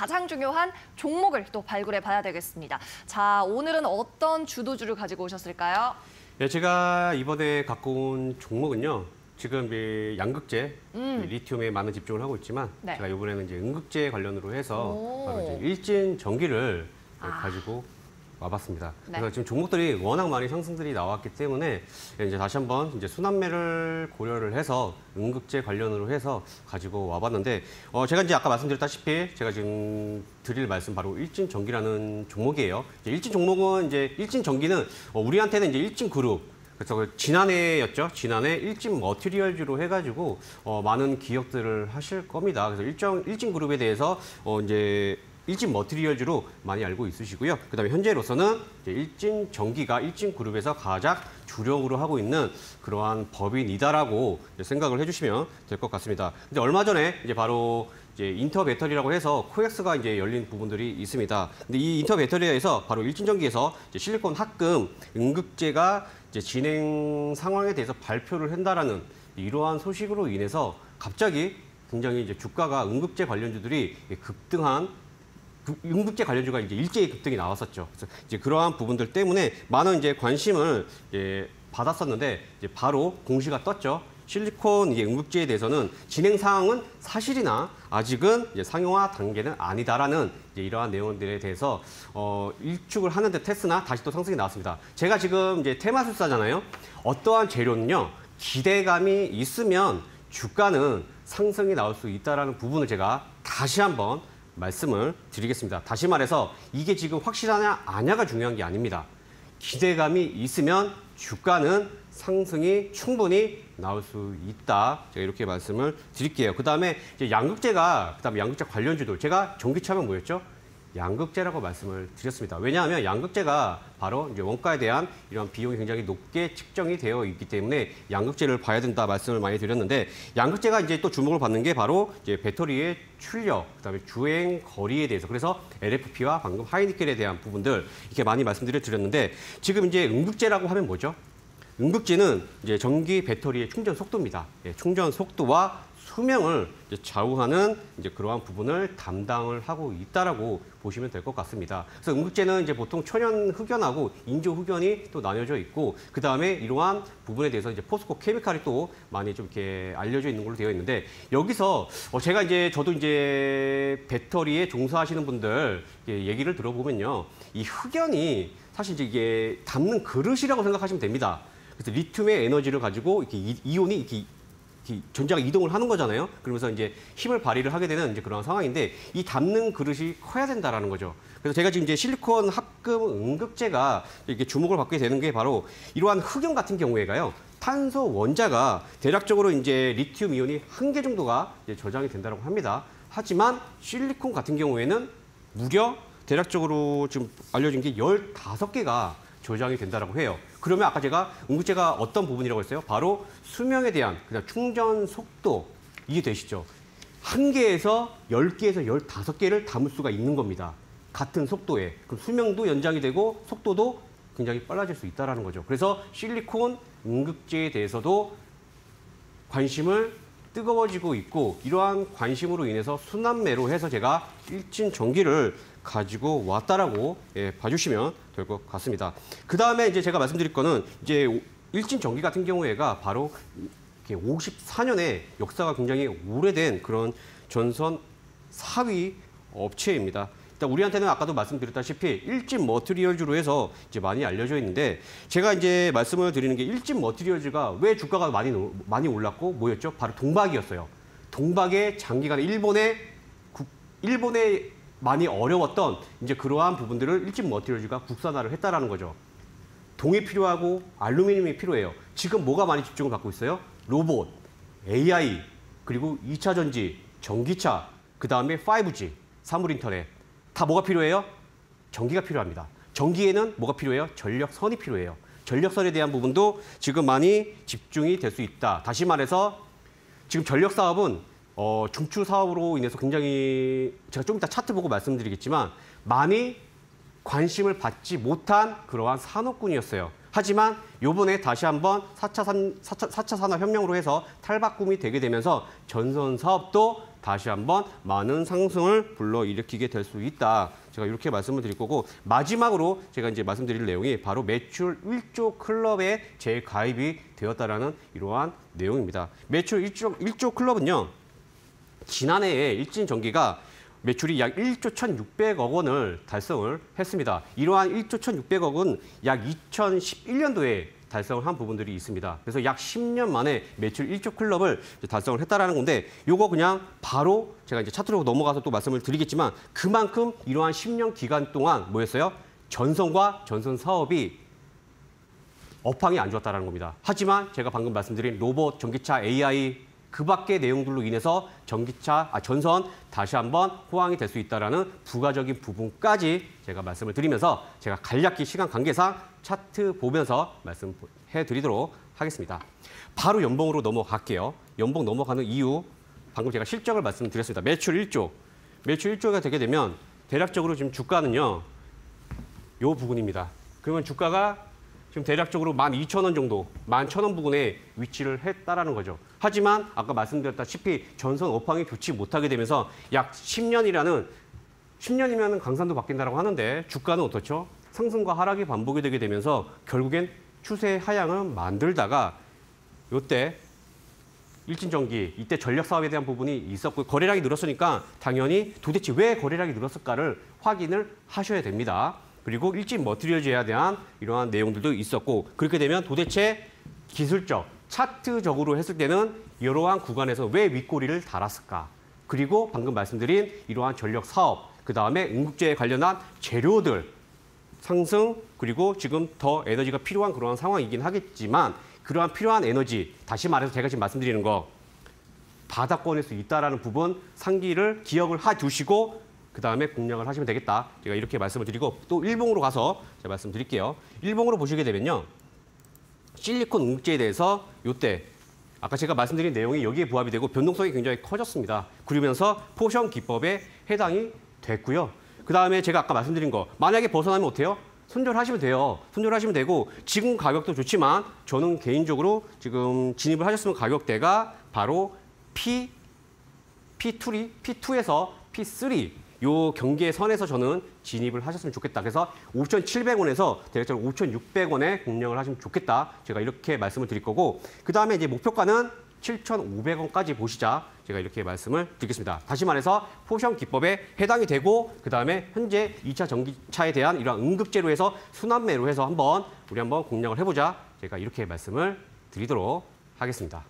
가장 중요한 종목을 또 발굴해 봐야 되겠습니다. 자, 오늘은 어떤 주도주를 가지고 오셨을까요? 네, 제가 이번에 갖고 온 종목은요. 지금 이제 양극재, 음. 리튬에 많은 집중을 하고 있지만 네. 제가 이번에는 이제 음극재 관련으로 해서 오. 바로 이제 일진 전기를 네, 아. 가지고 와봤습니다. 네. 그래서 지금 종목들이 워낙 많이 상승들이 나왔기 때문에 이제 다시 한번 이제 순환매를 고려를 해서 음극재 관련으로 해서 가지고 와봤는데 어 제가 이제 아까 말씀드렸다시피 제가 지금 드릴 말씀 바로 일진 전기라는 종목이에요. 일진 종목은 이제 일진 전기는 어 우리한테는 이제 일진 그룹 그래서 그 지난해였죠. 지난해 일진 머티리얼즈로 해가지고 어, 많은 기억들을 하실 겁니다. 그래서 일정 일진 그룹에 대해서 어, 이제 일진 머티리얼즈로 많이 알고 있으시고요. 그다음에 현재로서는 일진 전기가 일진 그룹에서 가장 주력으로 하고 있는 그러한 법인이다라고 생각을 해주시면 될 것 같습니다. 근데 얼마 전에 이제 바로 이제 인터 배터리라고 해서 코엑스가 이제 열린 부분들이 있습니다. 근데 이 인터 배터리에서 바로 일진전기에서 실리콘 합금 응급제가 이제 진행 상황에 대해서 발표를 한다라는 이러한 소식으로 인해서 갑자기 굉장히 이제 주가가 응급제 관련주들이 급등한 그 응급제 관련주가 이제 일제히 급등이 나왔었죠. 그래서 이제 그러한 부분들 때문에 많은 이제 관심을 이제 받았었는데 이제 바로 공시가 떴죠. 실리콘 응급제에 대해서는 진행 사항은 사실이나 아직은 상용화 단계는 아니다라는 이러한 내용들에 대해서 어, 일축을 하는 데 테스나 다시 또 상승이 나왔습니다. 제가 지금 이제 테마술사잖아요. 어떠한 재료는요 기대감이 있으면 주가는 상승이 나올 수 있다라는 부분을 제가 다시 한번 말씀을 드리겠습니다. 다시 말해서 이게 지금 확실하냐 아냐가 중요한 게 아닙니다. 기대감이 있으면 주가는 상승이 충분히 나올 수 있다. 제가 이렇게 말씀을 드릴게요. 그 다음에 양극재가, 그 다음에 양극재 관련주들. 제가 전기차면 뭐였죠? 양극재라고 말씀을 드렸습니다. 왜냐하면 양극재가 바로 이제 원가에 대한 이런 비용이 굉장히 높게 측정이 되어 있기 때문에 양극재를 봐야 된다 말씀을 많이 드렸는데 양극재가 이제 또 주목을 받는 게 바로 이제 배터리의 출력, 그다음에 주행 거리에 대해서 그래서 LFP와 방금 하이니켈에 대한 부분들 이렇게 많이 말씀드려 드렸는데 지금 이제 응급재라고 하면 뭐죠? 응급제는 이제 전기 배터리의 충전 속도입니다. 예, 충전 속도와 수명을 이제 좌우하는 이제 그러한 부분을 담당을 하고 있다라고 보시면 될 것 같습니다. 그래서 응급제는 이제 보통 천연 흑연하고 인조 흑연이 또 나뉘어져 있고 그 다음에 이러한 부분에 대해서 이제 포스코 케미칼이 또 많이 좀 이렇게 알려져 있는 걸로 되어 있는데 여기서 어 제가 이제 저도 이제 배터리에 종사하시는 분들 얘기를 들어보면요 이 흑연이 사실 이제 이게 담는 그릇이라고 생각하시면 됩니다. 그래서 리튬의 에너지를 가지고 이렇게 이- 이온이 이렇게 전자가 이동을 하는 거잖아요. 그러면서 이제 힘을 발휘를 하게 되는 이제 그런 상황인데 이 담는 그릇이 커야 된다라는 거죠. 그래서 제가 지금 이제 실리콘 합금 응급제가 이렇게 주목을 받게 되는 게 바로 이러한 흑연 같은 경우에가요. 탄소 원자가 대략적으로 이제 리튬 이온이 한 개 정도가 이제 저장이 된다고 합니다. 하지만 실리콘 같은 경우에는 무려 대략적으로 지금 알려진 게 15개가 저장이 된다고 해요. 그러면 아까 제가 응급제가 어떤 부분이라고 했어요? 바로 수명에 대한 그냥 충전 속도 이해되시죠? 한 개에서 열 개에서 열다섯 개를 담을 수가 있는 겁니다. 같은 속도에. 그럼 수명도 연장이 되고 속도도 굉장히 빨라질 수 있다는 거죠. 그래서 실리콘 응급제에 대해서도 관심을 뜨거워지고 있고 이러한 관심으로 인해서 순환매로 해서 제가 일진 전기를 가지고 왔다라고 예, 봐주시면 될 것 같습니다. 그 다음에 이제 제가 말씀드릴 거는 이제 오- 일진 전기 같은 경우에가 바로 54년의 역사가 굉장히 오래된 그런 전선 사위 업체입니다. 일단 우리한테는 아까도 말씀드렸다시피 일진 머티리얼즈로 해서 이제 많이 알려져 있는데 제가 이제 말씀을 드리는 게 일진 머티리얼즈가 왜 주가가 많이 노- 많이 올랐고 뭐였죠? 바로 동박이었어요. 동박의 장기간에 일본의 국- 일본에 많이 어려웠던 이제 그러한 부분들을 일진 머티리얼즈가 국산화를 했다라는 거죠. 동이 필요하고 알루미늄이 필요해요. 지금 뭐가 많이 집중을 받고 있어요? 로봇, AI, 그리고 2차 전지, 전기차, 그 다음에 5G, 사물 인터넷. 다 뭐가 필요해요? 전기가 필요합니다. 전기에는 뭐가 필요해요? 전력선이 필요해요. 전력선에 대한 부분도 지금 많이 집중이 될 수 있다. 다시 말해서 지금 전력 사업은 어, 중추 사업으로 인해서 굉장히 제가 좀 이따 차트 보고 말씀드리겠지만 많이 관심을 받지 못한 그러한 산업군이었어요. 하지만 요번에 다시 한번 4차, 산, 4차, 4차 산업혁명으로 해서 탈바꿈이 되게 되면서 전선 사업도 다시 한번 많은 상승을 불러일으키게 될 수 있다. 제가 이렇게 말씀을 드릴 거고 마지막으로 제가 이제 말씀드릴 내용이 바로 매출 1조 클럽에 재가입이 되었다라는 이러한 내용입니다. 매출 1조, 1조 클럽은요. 지난해에 일진 전기가 매출이 약 1조 1,600억 원을 달성을 했습니다. 이러한 1조 1,600억 원은 약 2011년도에 달성을 한 부분들이 있습니다. 그래서 약 10년 만에 매출 1조 클럽을 달성을 했다라는 건데 요거 그냥 바로 제가 이제 차트로 넘어가서 또 말씀을 드리겠지만 그만큼 이러한 10년 기간 동안 뭐였어요? 전선과 전선 사업이 업황이 안 좋았다는 겁니다. 하지만 제가 방금 말씀드린 로봇, 전기차, AI 그 밖의 내용들로 인해서 전기차, 아, 전선 다시 한번 호황이 될 수 있다는 부가적인 부분까지 제가 말씀을 드리면서 제가 간략히 시간 관계상 차트 보면서 말씀해 드리도록 하겠습니다. 바로 연봉으로 넘어갈게요. 연봉 넘어가는 이유, 방금 제가 실적을 말씀드렸습니다. 매출 1조. 매출 1조가 되게 되면 대략적으로 지금 주가는요. 요 부분입니다. 그러면 주가가 지금 대략적으로 12,000원 정도, 11,000원 부근에 위치를 했다라는 거죠. 하지만 아까 말씀드렸다시피 전선 업황이 좋지 못하게 되면서 약 10년이라는 10년이면 강산도 바뀐다라고 하는데 주가는 어떻죠? 상승과 하락이 반복이 되게 되면서 결국엔 추세 하향을 만들다가 요때 일진전기 이때 전력 사업에 대한 부분이 있었고 거래량이 늘었으니까 당연히 도대체 왜 거래량이 늘었을까를 확인을 하셔야 됩니다. 그리고 일진 머티리얼즈에 대한 이러한 내용들도 있었고 그렇게 되면 도대체 기술적 차트적으로 했을 때는 이러한 구간에서 왜 윗꼬리를 달았을까? 그리고 방금 말씀드린 이러한 전력 사업 그 다음에 응급제에 관련한 재료들 상승 그리고 지금 더 에너지가 필요한 그러한 상황이긴 하겠지만 그러한 필요한 에너지 다시 말해서 제가 지금 말씀드리는 거 바닥권일 수 있다라는 부분 상기를 기억을 해 두시고 그 다음에 공략을 하시면 되겠다. 제가 이렇게 말씀을 드리고 또 일봉으로 가서 제가 말씀드릴게요. 일봉으로 보시게 되면요. 실리콘 응급제에 대해서 요때 아까 제가 말씀드린 내용이 여기에 부합이 되고 변동성이 굉장히 커졌습니다. 그러면서 포션 기법에 해당이 됐고요. 그 다음에 제가 아까 말씀드린 거 만약에 벗어나면 어때요? 손절하시면 돼요. 손절하시면 되고 지금 가격도 좋지만 저는 개인적으로 지금 진입을 하셨으면 가격대가 바로 P P2리 P2에서 P3 요 경계 선에서 저는 진입을 하셨으면 좋겠다. 그래서 5,700원에서 대략적으로 5,600원에 공략을 하시면 좋겠다. 제가 이렇게 말씀을 드릴 거고 그 다음에 이제 목표가는 7,500원까지 보시자. 제가 이렇게 말씀을 드리겠습니다. 다시 말해서 포션 기법에 해당이 되고 그 다음에 현재 2차 전기차에 대한 이러한 음극재로 해서 순환매로 해서 한번 우리 한번 공략을 해보자. 제가 이렇게 말씀을 드리도록 하겠습니다.